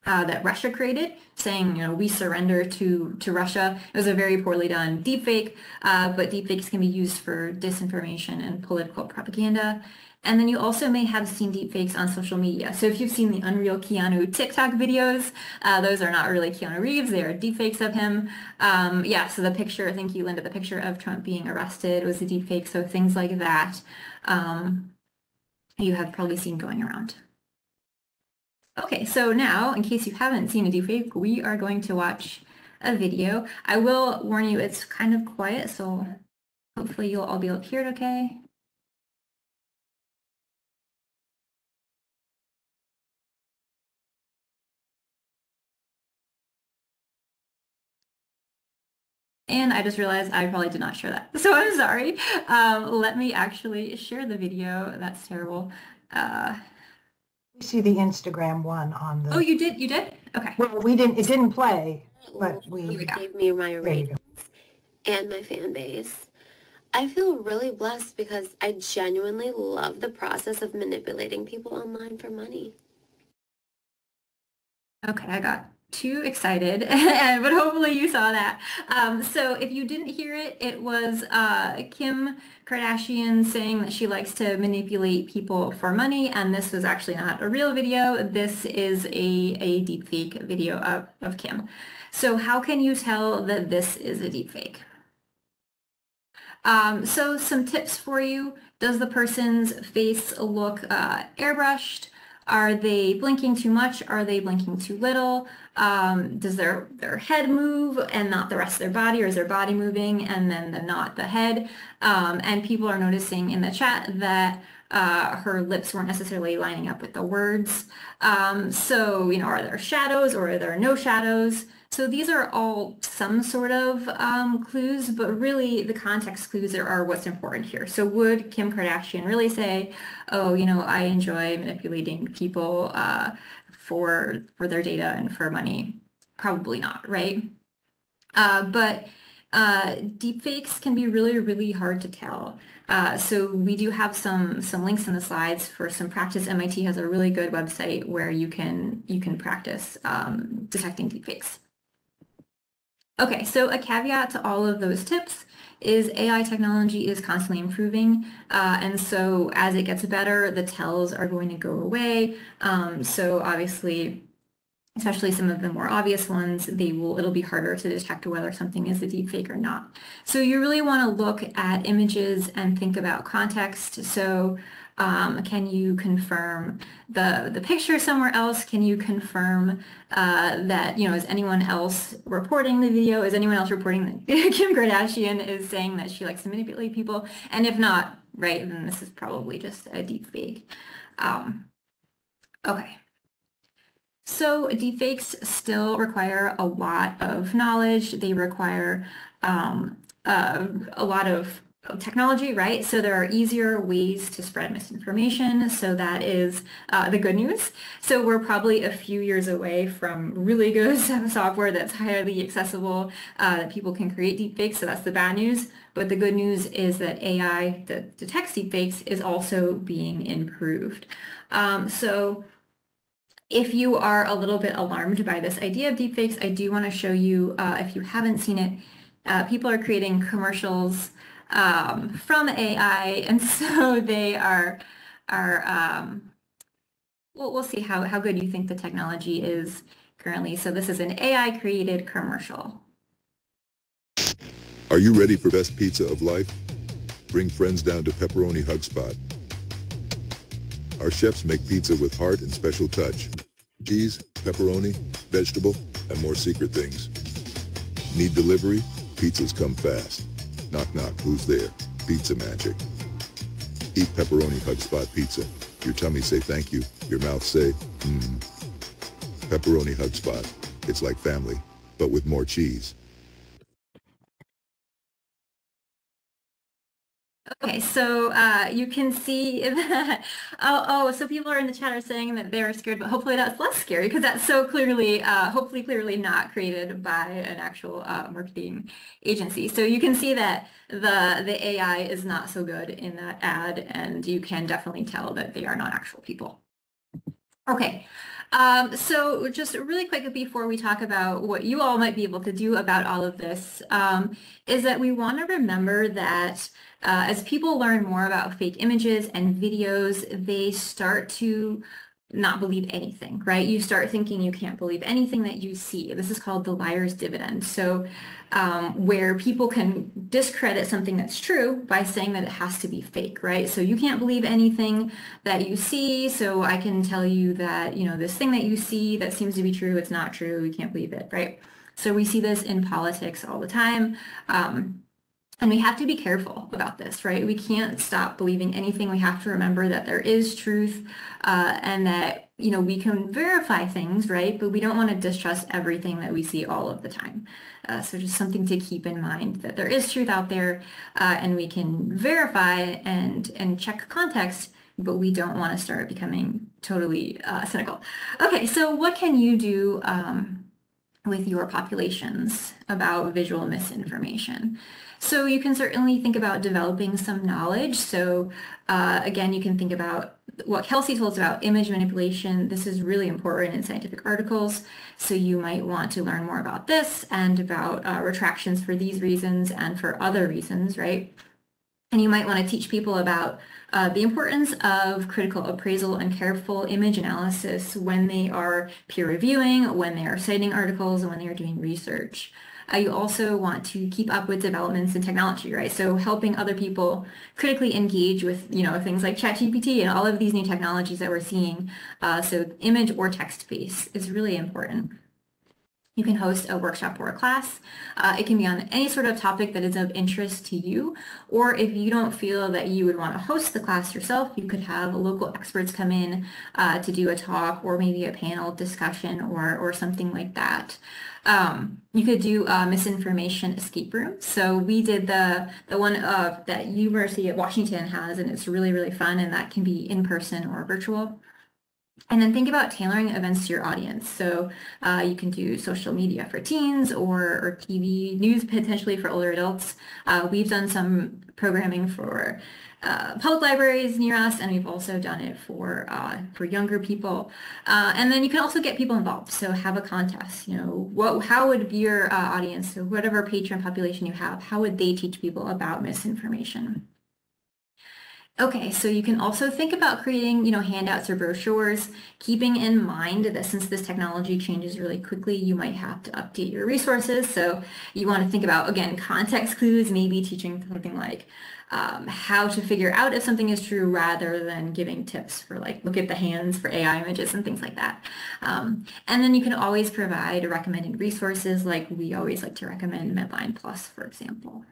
Speaker 4: uh, that Russia created, saying, you know, we surrender to, to Russia. It was a very poorly done deepfake, uh, but deepfakes can be used for disinformation and political propaganda. And then you also may have seen deepfakes on social media. So if you've seen the Unreal Keanu TikTok videos, uh, those are not really Keanu Reeves, they are deepfakes of him. Um, yeah, so the picture, thank you, Linda, the picture of Trump being arrested was a deepfake, so things like that um, you have probably seen going around. Okay, so now, in case you haven't seen a deepfake, we are going to watch a video. I will warn you, it's kind of quiet, so hopefully you'll all be able to hear it okay. And I just realized I probably did not share that. So I'm sorry. Um, let me actually share the video. That's terrible. Uh,
Speaker 5: We see the Instagram one on the.
Speaker 4: oh, you did? You did? Okay.
Speaker 5: well, we didn't, it didn't play, but we,
Speaker 4: we go.
Speaker 6: gave me my
Speaker 5: there
Speaker 6: ratings and my fan base. I feel really blessed because I genuinely love the process of manipulating people online for money.
Speaker 4: Okay, I got too excited, but hopefully you saw that. Um, so if you didn't hear it, it was uh, Kim Kardashian saying that she likes to manipulate people for money, and this was actually not a real video. This is a, a deepfake video of, of Kim. So how can you tell that this is a deepfake? Um, so some tips for you. Does the person's face look uh, airbrushed? Are they blinking too much? Are they blinking too little? Um, does their, their head move and not the rest of their body or is their body moving and then the, not the head? Um, and people are noticing in the chat that uh, her lips weren't necessarily lining up with the words. Um, so, you know, are there shadows or are there no shadows? So these are all some sort of um, clues, but really the context clues are, are what's important here. So would Kim Kardashian really say, oh, you know, I enjoy manipulating people uh, for, for their data and for money? Probably not, right? Uh, but uh, deepfakes can be really, really hard to tell. Uh, so we do have some some links in the slides for some practice. MIT has a really good website where you can you can practice um, detecting deepfakes. Okay, so a caveat to all of those tips is AI technology is constantly improving, uh, and so as it gets better, the tells are going to go away. Um, so obviously, especially some of the more obvious ones, they will it'll be harder to detect whether something is a deepfake or not. So you really want to look at images and think about context. So um, can you confirm the the picture somewhere else? Can you confirm uh, that you know is anyone else reporting the video? Is anyone else reporting that Kim Kardashian is saying that she likes to manipulate people? And if not, right, then this is probably just a deepfake. Um, okay. So deepfakes still require a lot of knowledge. They require um, uh, a lot of technology, right? So there are easier ways to spread misinformation. So that is uh, the good news. So we're probably a few years away from really good software that's highly accessible, uh, that people can create deepfakes. So that's the bad news. But the good news is that AI that detects deepfakes is also being improved. Um, so if you are a little bit alarmed by this idea of deepfakes, I do want to show you, uh, if you haven't seen it, uh, people are creating commercials um, from AI, and so they are are. Um, we'll, we'll see how how good you think the technology is currently. So this is an AI created commercial.
Speaker 7: Are you ready for best pizza of life? Bring friends down to Pepperoni Hug Spot. Our chefs make pizza with heart and special touch. Cheese, pepperoni, vegetable, and more secret things. Need delivery? Pizzas come fast. Knock knock, who's there? Pizza magic. Eat Pepperoni Hug Spot pizza. Your tummy say thank you. Your mouth say, mmm. Pepperoni Hug Spot. It's like family, but with more cheese.
Speaker 4: Okay, so uh, you can see that, oh, oh, so people are in the chat are saying that they're scared, but hopefully that's less scary because that's so clearly, uh, hopefully clearly not created by an actual uh, marketing agency. So you can see that the, the AI is not so good in that ad and you can definitely tell that they are not actual people. Okay, um, so just really quick before we talk about what you all might be able to do about all of this, um, is that we want to remember that uh, as people learn more about fake images and videos, they start to not believe anything, right? You start thinking you can't believe anything that you see. This is called the liar's dividend. So um, where people can discredit something that's true by saying that it has to be fake, right? So you can't believe anything that you see. So I can tell you that, you know, this thing that you see that seems to be true, it's not true. You can't believe it, right? So we see this in politics all the time. Um, and we have to be careful about this, right? We can't stop believing anything. We have to remember that there is truth uh, and that, you know, we can verify things, right? But we don't want to distrust everything that we see all of the time. Uh, so just something to keep in mind that there is truth out there uh, and we can verify and, and check context, but we don't want to start becoming totally uh, cynical. Okay, so what can you do um, with your populations about visual misinformation? So you can certainly think about developing some knowledge. So uh, again, you can think about what Kelsey told us about image manipulation. This is really important in scientific articles. So you might want to learn more about this and about uh, retractions for these reasons and for other reasons, right? And you might want to teach people about uh, the importance of critical appraisal and careful image analysis when they are peer reviewing, when they are citing articles, and when they are doing research. Uh, you also want to keep up with developments in technology, right? So helping other people critically engage with, you know, things like ChatGPT and all of these new technologies that we're seeing. Uh, so image or text based is really important. You can host a workshop or a class. Uh, it can be on any sort of topic that is of interest to you, or if you don't feel that you would want to host the class yourself, you could have local experts come in uh, to do a talk or maybe a panel discussion or, or something like that. Um, you could do a misinformation escape room. So we did the the one of that University of Washington has, and it's really really fun, and that can be in person or virtual. And then think about tailoring events to your audience. So uh, you can do social media for teens or, or TV news potentially for older adults. Uh, we've done some programming for uh, public libraries near us, and we've also done it for uh, for younger people. Uh, and then you can also get people involved. So have a contest. You know, what how would your uh, audience, so whatever patron population you have, how would they teach people about misinformation? Okay, so you can also think about creating, you know, handouts or brochures, keeping in mind that since this technology changes really quickly, you might have to update your resources. So you want to think about, again, context clues, maybe teaching something like um, how to figure out if something is true rather than giving tips for like, look at the hands for AI images and things like that. Um, and then you can always provide recommended resources like we always like to recommend Medline Plus, for example.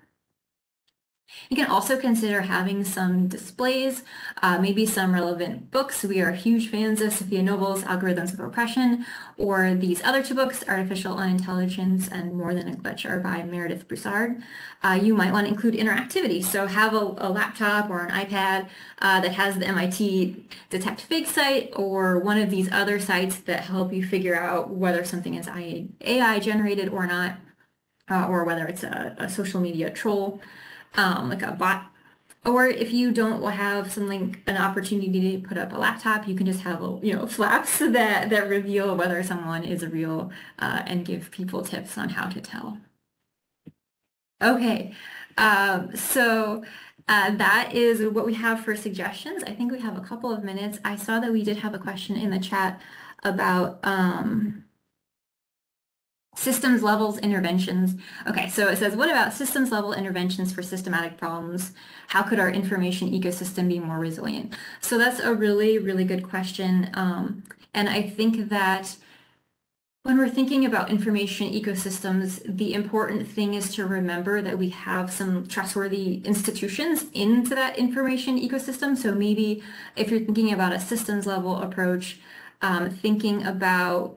Speaker 4: You can also consider having some displays, uh, maybe some relevant books. We are huge fans of Safiya Noble's Algorithms of Oppression, or these other two books, Artificial Unintelligence and More Than a Glitch are by Meredith Broussard. Uh, you might want to include interactivity, so have a, a laptop or an iPad uh, that has the MIT Detect Fake site or one of these other sites that help you figure out whether something is AI generated or not, uh, or whether it's a, a social media troll um, like a bot. Or if you don't have something, an opportunity to put up a laptop, you can just have, a, you know, flaps that, that reveal whether someone is a real uh, and give people tips on how to tell. Okay, um, so uh, that is what we have for suggestions. I think we have a couple of minutes. I saw that we did have a question in the chat about um, Systems levels interventions. Okay, so it says, what about systems level interventions for systematic problems? How could our information ecosystem be more resilient? So that's a really, really good question. Um, and I think that when we're thinking about information ecosystems, the important thing is to remember that we have some trustworthy institutions into that information ecosystem. So maybe if you're thinking about a systems level approach, um, thinking about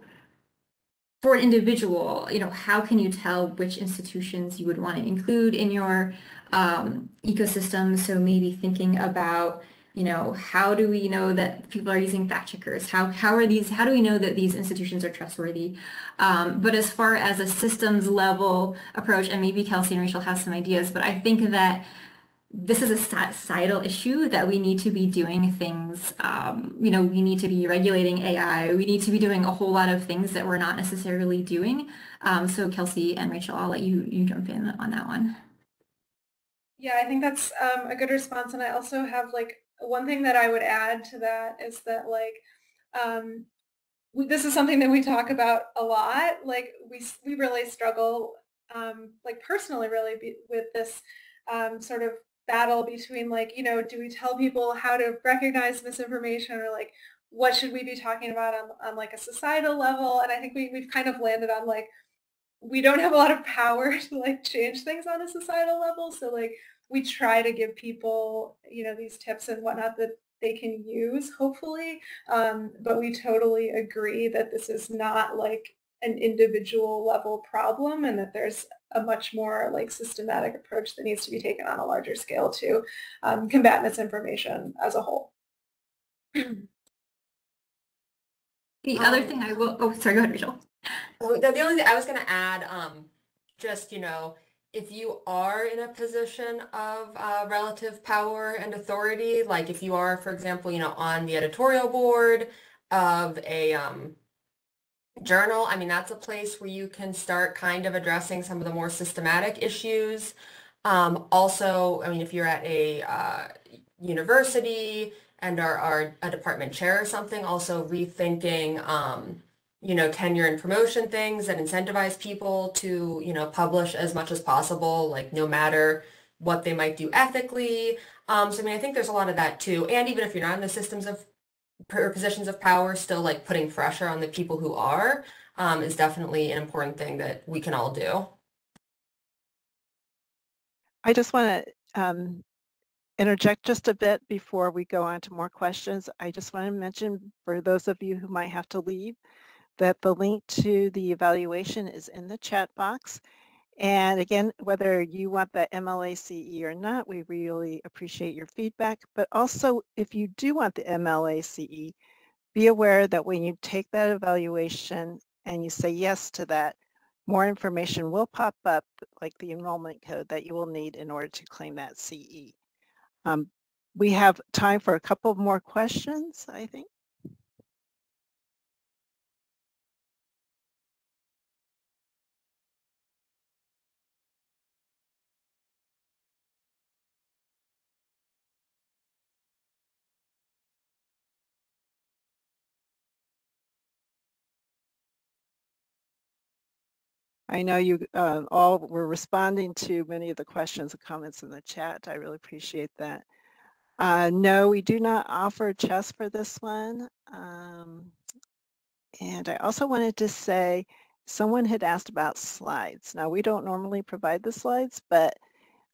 Speaker 4: for an individual, you know, how can you tell which institutions you would want to include in your um, ecosystem? So maybe thinking about, you know, how do we know that people are using fact checkers? How, how are these, how do we know that these institutions are trustworthy? Um, but as far as a systems level approach, and maybe Kelsey and Rachel have some ideas, but I think that this is a societal issue that we need to be doing things, um, you know, we need to be regulating AI, we need to be doing a whole lot of things that we're not necessarily doing. Um, so Kelsey and Rachel, I'll let you, you jump in on that one.
Speaker 2: Yeah, I think that's um, a good response. And I also have like one thing that I would add to that is that like, um, this is something that we talk about a lot. Like we, we really struggle, um, like personally really be, with this um, sort of battle between like, you know, do we tell people how to recognize misinformation or like what should we be talking about on, on like a societal level? And I think we, we've kind of landed on like, we don't have a lot of power to like change things on a societal level. So like we try to give people, you know, these tips and whatnot that they can use, hopefully. Um, but we totally agree that this is not like an individual level problem and that there's a much more like systematic approach that needs to be taken on a larger scale to um, combat misinformation as a whole.
Speaker 4: the other um, thing I will, oh, sorry, go ahead, Rachel.
Speaker 3: Oh, the, the only thing I was going to add, um, just, you know, if you are in a position of uh, relative power and authority, like if you are, for example, you know, on the editorial board of a um, journal, I mean, that's a place where you can start kind of addressing some of the more systematic issues. Um, also, I mean, if you're at a uh, university and are, are, a department chair or something, also rethinking, um, you know, tenure and promotion things that incentivize people to, you know, publish as much as possible, like no matter what they might do ethically. Um, so, I mean, I think there's a lot of that too. And even if you're not in the systems of positions of power, still like putting pressure on the people who are, um, is definitely an important thing that we can all do.
Speaker 1: I just want to um, interject just a bit before we go on to more questions. I just want to mention for those of you who might have to leave that the link to the evaluation is in the chat box and again, whether you want the MLACE or not, we really appreciate your feedback. But also, if you do want the MLACE, be aware that when you take that evaluation and you say yes to that, more information will pop up, like the enrollment code that you will need in order to claim that CE. Um, we have time for a couple more questions, I think. I know you uh, all were responding to many of the questions and comments in the chat. I really appreciate that. Uh, no, we do not offer CHES for this one. Um, and I also wanted to say, someone had asked about slides. Now, we don't normally provide the slides, but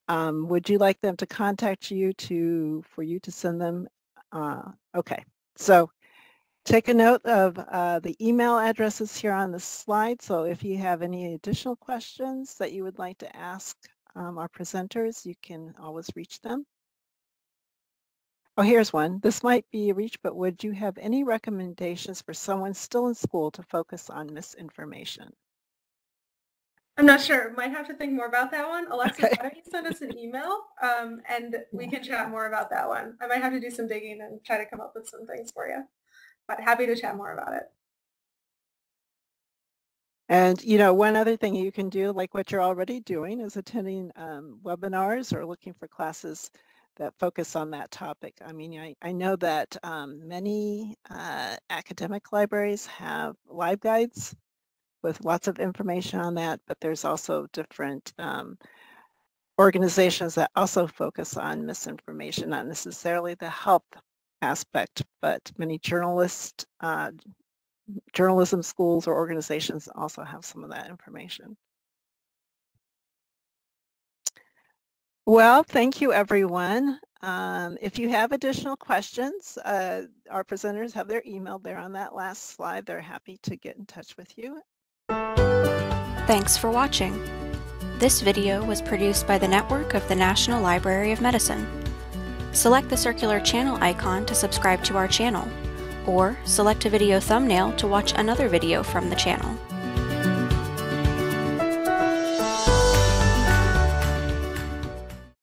Speaker 1: um, would you like them to contact you to for you to send them? Uh, okay, so take a note of uh, the email addresses here on the slide. So if you have any additional questions that you would like to ask um, our presenters, you can always reach them. Oh, here's one. This might be a reach, but would you have any recommendations for someone still in school to focus on misinformation?
Speaker 2: I'm not sure. Might have to think more about that one. Alexis,
Speaker 1: Okay.
Speaker 2: why don't you send us an email um, and we can chat more about that one. I might have to do some digging and try to come up with some things for you. But happy to chat more about it.
Speaker 1: And, you know, one other thing you can do, like what you're already doing, is attending um, webinars or looking for classes that focus on that topic. I mean, I, I know that um, many uh, academic libraries have LibGuides with lots of information on that, but there's also different um, organizations that also focus on misinformation, not necessarily the health aspect, but many journalists, uh, journalism schools or organizations also have some of that information. Well, thank you, everyone. Um, if you have additional questions, uh, our presenters have their email there on that last slide. They're happy to get in touch with you.
Speaker 8: Thanks for watching. This video was produced by the network of the National Library of Medicine. Select the circular channel icon to subscribe to our channel, or select a video thumbnail to watch another video from the channel.